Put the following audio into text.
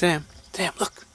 Sam, Sam, look.